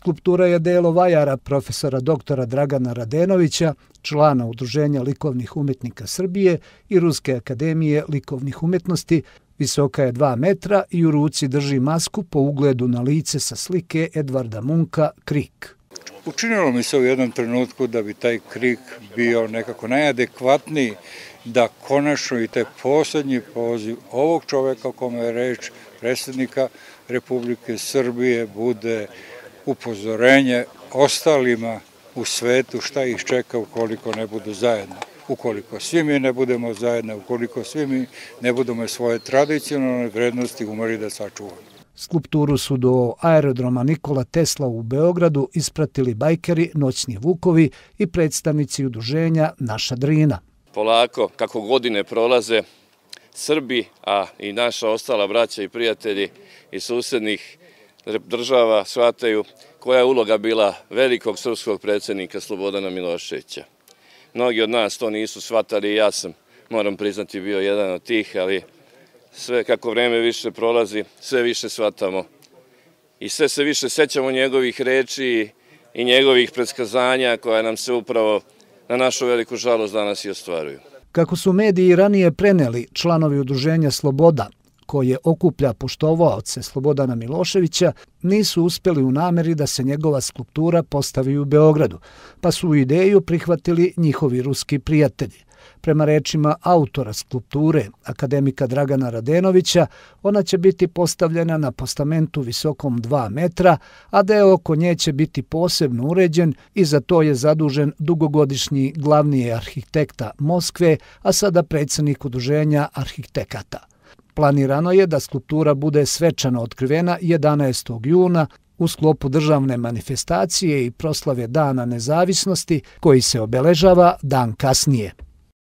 Skulptura je delo vajara profesora doktora Dragana Radenovića, člana Udruženja likovnih umetnika Srbije i Ruske akademije likovnih umetnosti, Visoka je 2 metra i u ruci drži masku po ugledu na lice sa slike Edvarda Munka Krik. Učinilo mi se u jednom trenutku da bi taj krik bio nekako najadekvatniji da konačno i taj posljednji poziv ovog čoveka o kome je reč, predsjednika Republike Srbije, bude upozorenje ostalima u svetu šta ih čeka ukoliko ne budu zajedno. Ukoliko svi mi ne budemo zajedno, ukoliko svi mi ne budemo svoje tradicionalne vrednosti umori da sačuvamo. Skulpturu su do aerodroma Nikola Tesla u Beogradu ispratili bajkeri Noćni Vukovi i predstavnici udruženja Naša Drina. Polako, kako godine prolaze, Srbi, a i naša ostala braća i prijatelji iz susednih država shvataju koja je uloga bila velikog srpskog predsjednika Slobodana Miloševića. Mnogi od nas to nisu shvatali i ja sam, moram priznati, bio jedan od tih, ali sve kako vreme više prolazi, sve više shvatamo i sve se više sećamo njegovih reči i njegovih predskazanja koja nam se upravo na našu veliku žalost danas i ostvaruju. Kako su mediji ranije preneli članovi udruženja Sloboda, koje okuplja poštovaoce Slobodana Miloševića, nisu uspjeli u nameri da se njegova skulptura postavi u Beogradu, pa su u ideju prihvatili njihovi ruski prijatelji. Prema rečima autora skulpture, akademika Dragana Radenovića, ona će biti postavljena na postamentu visokom 2 metra, a deo oko nje će biti posebno uređen i za to je zadužen dugogodišnji glavni arhitekta Moskve, a sada predsjednik udruženja arhitekata. Planirano je da skulptura bude svečano otkrivena 11. juna u sklopu državne manifestacije i proslave Dana nezavisnosti koji se obeležava dan kasnije.